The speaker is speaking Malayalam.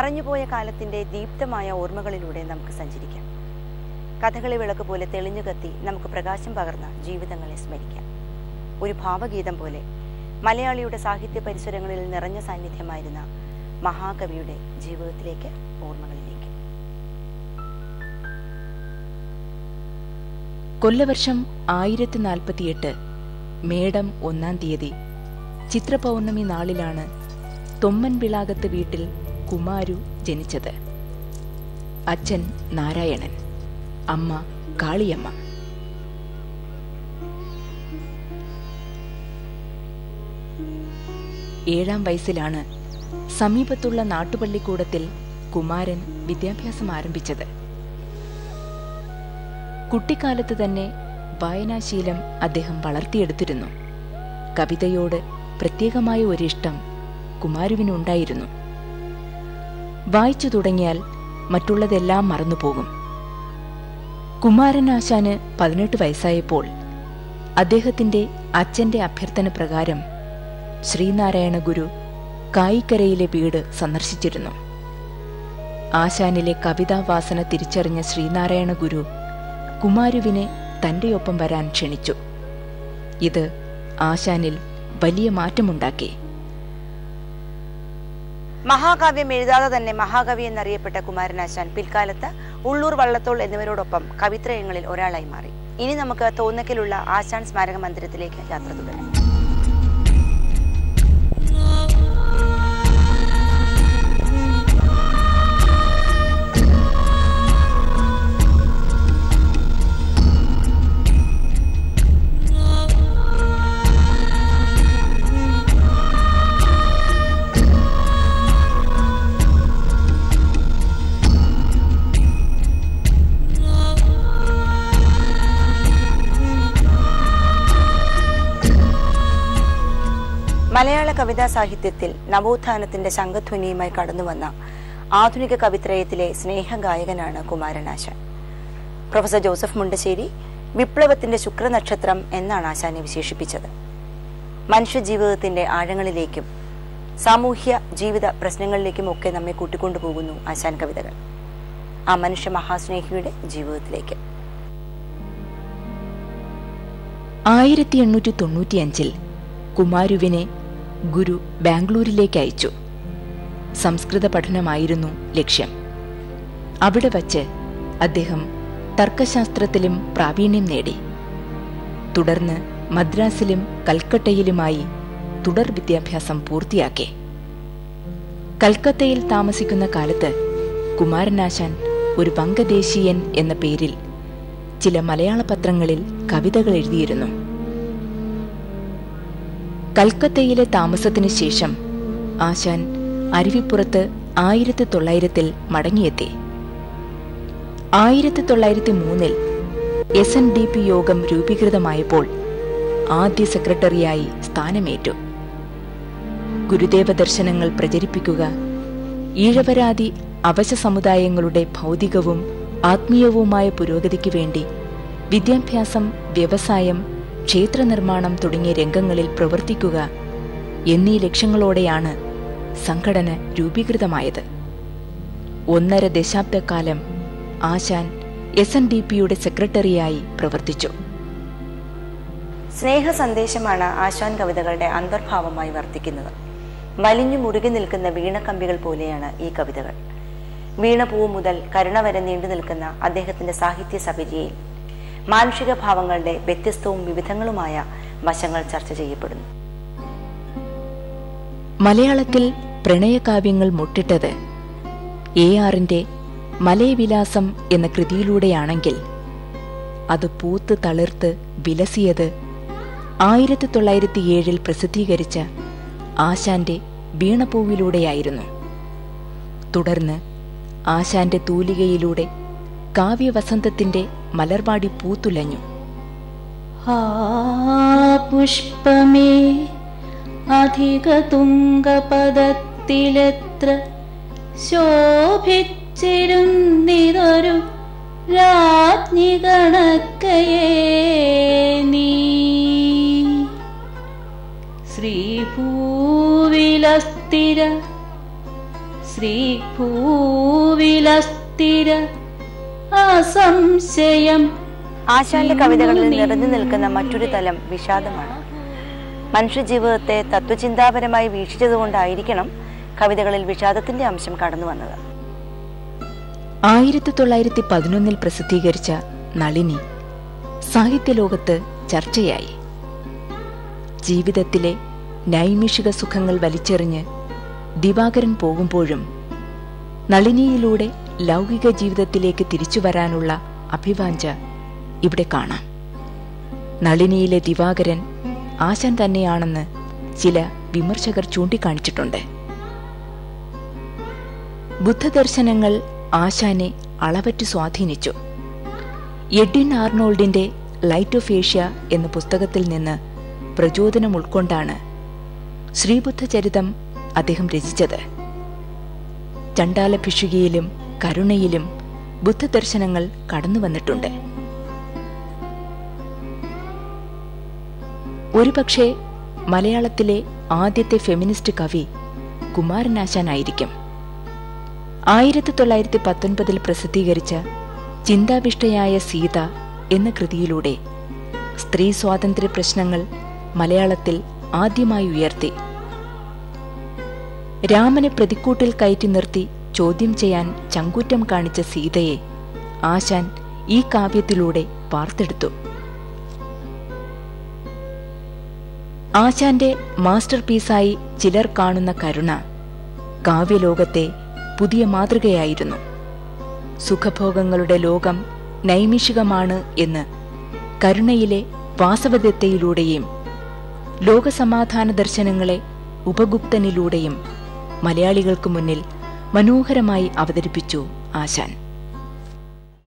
മറഞ്ഞുപോയ കാലത്തിന്റെ ദീപ്തമായ ഓർമ്മകളിലൂടെ നമുക്ക് സഞ്ചരിക്കാം. കഥകളി വിളക്ക് പോലെ തെളിഞ്ഞു കത്തി നമുക്ക് പ്രകാശം പകർന്ന ജീവിതങ്ങളെ സ്മരിക്കാം. ഒരു ഭാവഗീതം പോലെ മലയാളിയുടെ സാഹിത്യ പരിസരങ്ങളിൽ നിറഞ്ഞ സാന്നിധ്യമായിരുന്ന മഹാകവിയുടെ ജീവിതത്തിലേക്ക് ഓർമ്മകളിലേക്ക്. കൊല്ലവർഷം ആയിരത്തി നാൽപ്പത്തിയെട്ട് മേടം ഒന്നാം തീയതി ചിത്രപൗർണമി നാളിലാണ് തൊമ്മൻ വിളാകത്ത് വീട്ടിൽ കുമാരു ജനിച്ചത്. അച്ഛൻ നാരായണൻ അമ്മ കാളിയമ്മ. ഏഴാം വയസ്സിലാണ് സമീപത്തുള്ള നാട്ടുപള്ളിക്കൂടത്തിൽ കുമാരൻ വിദ്യാഭ്യാസം ആരംഭിച്ചത്. കുട്ടിക്കാലത്ത് തന്നെ വായനാശീലം അദ്ദേഹം വളർത്തിയെടുത്തിരുന്നു. കവിതയോട് പ്രത്യേകമായ ഒരിഷ്ടം കുമാരുവിനുണ്ടായിരുന്നു. വായിച്ചു തുടങ്ങിയാൽ മറ്റുള്ളതെല്ലാം മറന്നുപോകും. കുമാരനാശാന് പതിനെട്ട് വയസ്സായപ്പോൾ അദ്ദേഹത്തിന്റെ അച്ഛന്റെ അഭ്യർത്ഥന പ്രകാരം ശ്രീനാരായണ ഗുരു കായിക്കരയിലെ വീട് സന്ദർശിച്ചിരുന്നു. ആശാനിലെ കവിതാവാസന തിരിച്ചറിഞ്ഞ ശ്രീനാരായണ ഗുരു കുമാരുവിനെ തന്റെയൊപ്പം വരാൻ ക്ഷണിച്ചു. ഇത് ആശാനിൽ വലിയ മാറ്റമുണ്ടാക്കി. മഹാകാവ്യം എഴുതാതെ തന്നെ മഹാകവി എന്നറിയപ്പെട്ട കുമാരനാശാൻ പിൽക്കാലത്ത് ഉള്ളൂർ വള്ളത്തോൾ എന്നിവരോടൊപ്പം കവിത്രയങ്ങളിൽ ഒരാളായി മാറി. ഇനി നമുക്ക് തോന്നക്കിലുള്ള ആശാൻ സ്മാരക മന്ദിരത്തിലേക്ക് യാത്ര തുടരാം. മലയാള കവിതാ സാഹിത്യത്തിൽ നവോത്ഥാനത്തിന്റെ ശംഖധ്വനിയുമായി കടന്നുവന്ന ആധുനിക കവിത്രയത്തിലെ സ്നേഹഗായകനാണ് കുമാരനാശാൻ. പ്രൊഫസർ ജോസഫ് മുണ്ടശ്ശേരി വിപ്ലവത്തിന്റെ ശുക്രനക്ഷത്രം എന്നാണ് ആശാനെ വിശേഷിപ്പിച്ചത്. മനുഷ്യജീവിതത്തിന്റെ ആഴങ്ങളിലേക്കും സാമൂഹ്യ ജീവിത പ്രശ്നങ്ങളിലേക്കും ഒക്കെ നമ്മെ കൂട്ടിക്കൊണ്ടുപോകുന്നു ആശാൻ കവിതകൾ. ആ മനുഷ്യ മഹാസ്നേഹിയുടെ ജീവിതത്തിലേക്ക്. ആയിരത്തി എണ്ണൂറ്റി തൊണ്ണൂറ്റിയഞ്ചിൽ കുമാരുവിനെ ഗുരു ബാംഗ്ലൂരിലേക്ക് അയച്ചു. സംസ്കൃത പഠനമായിരുന്നു ലക്ഷ്യം. അവിടെ വച്ച് അദ്ദേഹം തർക്കശാസ്ത്രത്തിലും പ്രാവീണ്യം നേടി. തുടർന്ന് മദ്രാസിലും കൽക്കട്ടയിലുമായി തുടർ വിദ്യാഭ്യാസം പൂർത്തിയാക്കി. കൽക്കത്തയിൽ താമസിക്കുന്ന കാലത്ത് കുമാരനാശാൻ ഒരു വങ്കദേശീയൻ എന്ന പേരിൽ ചില മലയാള പത്രങ്ങളിൽ കവിതകൾ എഴുതിയിരുന്നു. കൽക്കത്തയിലെ താമസത്തിനു ശേഷം ആശാൻ അരുവിപ്പുറത്ത് ആയിരത്തി തൊള്ളായിരത്തിൽ മടങ്ങിയെത്തി. ആയിരത്തി തൊള്ളായിരത്തി മൂന്നിൽ എസ് എൻ ഡി പി യോഗം രൂപീകൃതമായപ്പോൾ ആദ്യ സെക്രട്ടറിയായി സ്ഥാനമേറ്റു. ഗുരുദേവ ദർശനങ്ങൾ പ്രചരിപ്പിക്കുക ഈഴവരാതി അവശ സമുദായങ്ങളുടെ ഭൗതികവും ആത്മീയവുമായ പുരോഗതിക്ക് വേണ്ടി വിദ്യാഭ്യാസം വ്യവസായം ക്ഷേത്ര നിർമ്മാണം തുടങ്ങിയ രംഗങ്ങളിൽ പ്രവർത്തിക്കുക എന്നീ ലക്ഷ്യങ്ങളോടെയാണ് സംഘടന രൂപീകൃതമായത്. ഒന്നര ദശാബ്ദക്കാലം ആശാൻ എസ് എൻ ഡി പിയുടെ സെക്രട്ടറിയായി പ്രവർത്തിച്ചു. സ്നേഹ സന്ദേശമാണ് ആശാൻ കവിതകളുടെ അന്തർഭാവമായി വർത്തിക്കുന്നത്. വലിഞ്ഞു മുറുകി നിൽക്കുന്ന വീണക്കമ്പികൾ പോലെയാണ് ഈ കവിതകൾ. വീണപൂവ് മുതൽ കരുണ വരെ നീണ്ടു നിൽക്കുന്ന അദ്ദേഹത്തിന്റെ സാഹിത്യ സപര്യയിൽ മാനുഷിക ഭാവങ്ങളുടെ വ്യത്യസ്തവും വിവിധങ്ങളുമായ വശങ്ങൾ ചർച്ച ചെയ്യപ്പെടുന്നു. മലയാളത്തിൽ പ്രണയകാവ്യങ്ങൾ മുട്ടിട്ടത് എ ആറിന്റെ മലയവിലാസം എന്ന കൃതിയിലൂടെയാണെങ്കിൽ അത് പൂത്ത് തളിർത്ത് വിലസിയത് ആയിരത്തി തൊള്ളായിരത്തി ഏഴിൽ പ്രസിദ്ധീകരിച്ച ആശാന്റെ വീണപ്പൂവിലൂടെയായിരുന്നു തുടർന്ന് ആശാന്റെ തൂലികയിലൂടെ കാവ്യവസന്തത്തിന്റെ മലർവാടി പൂത്തുലഞ്ഞു. പുഷ്പമേ അധിക തുംഗപദത്തിലെത്ര ശോഭിച്ചിരുന്നിതൊരു രാജ്ഞി നീ. ശ്രീഭൂവിലസ്ഥിര ശ്രീഭൂവിലസ്ഥിര അസംശയം ആശാന്റെ കവിതകളിൽ നിറഞ്ഞു നിൽക്കുന്ന മറ്റൊരു തലം വിഷാദമാണ്. മനുഷ്യജീവിതത്തെ തത്വചിന്താപരമായി വീക്ഷിച്ചതുകൊണ്ടായിരിക്കണം കവിതകളിൽ വിഷാദത്തിന്റെ അംശം കടന്നു വന്നത്. ആയിരത്തി തൊള്ളായിരത്തി പതിനൊന്നിൽ പ്രസിദ്ധീകരിച്ച നളിനി സാഹിത്യലോകത്ത് ചർച്ചയായി. ജീവിതത്തിലെ നൈമിഷിക സുഖങ്ങൾ വലിച്ചെറിഞ്ഞ് ദിവാകരൻ പോകുമ്പോഴും നളിനിയിലൂടെ ലൗകിക ജീവിതത്തിലേക്ക് തിരിച്ചു വരാനുള്ള അഭിവാഞ്ച ഇവിടെ കാണാം. നളിനിയിലെ ദിവാകരൻ ആശാൻ തന്നെയാണെന്ന് ചില വിമർശകർ ചൂണ്ടിക്കാണിച്ചിട്ടുണ്ട്. ബുദ്ധദർശനങ്ങൾ ആശാനെ അളവറ്റ് സ്വാധീനിച്ചു. എഡിൻ ആർണോൾഡിന്റെ ലൈറ്റ് ഓഫ് ഏഷ്യ എന്ന പുസ്തകത്തിൽ നിന്ന് പ്രചോദനം ഉൾക്കൊണ്ടാണ് ശ്രീബുദ്ധചരിതം അദ്ദേഹം രചിച്ചത്. ചണ്ടാല ഭിഷുകിയിലും കരുണയിലും ബുദ്ധദർശനങ്ങൾ കടന്നു വന്നിട്ടുണ്ട്. ഒരുപക്ഷെ മലയാളത്തിലെ ആദ്യത്തെ ഫെമിനിസ്റ്റ് കവി കുമാരനാശാനായിരിക്കും. ആയിരത്തി തൊള്ളായിരത്തി പത്തൊൻപതിൽ പ്രസിദ്ധീകരിച്ച ചിന്താവിഷ്ടയായ സീത എന്ന കൃതിയിലൂടെ സ്ത്രീ സ്വാതന്ത്ര്യ പ്രശ്നങ്ങൾ മലയാളത്തിൽ ആദ്യമായി ഉയർത്തി. രാമനെ പ്രതിക്കൂട്ടിൽ കയറ്റി നിർത്തി ചോദ്യം ചെയ്യാൻ ചങ്കുറ്റം കാണിച്ച സീതയെ ആശാൻ ഈ കാവ്യത്തിലൂടെ വാർത്തെടുത്തു. ആശാന്റെ മാസ്റ്റർ പീസായി ചിലർ കാണുന്ന കരുണ കാവ്യലോകത്തെ പുതിയ മാതൃകയായിരുന്നു. സുഖഭോഗങ്ങളുടെ ലോകം നൈമിഷികമാണ് എന്ന് കരുണയിലെ വാസവദത്തയിലൂടെയും ലോകസമാധാന ദർശനങ്ങളെ ഉപഗുപ്തനിലൂടെയും മലയാളികൾക്ക് മുന്നിൽ മനോഹരമായി അവതരിപ്പിച്ചു ആശാൻ.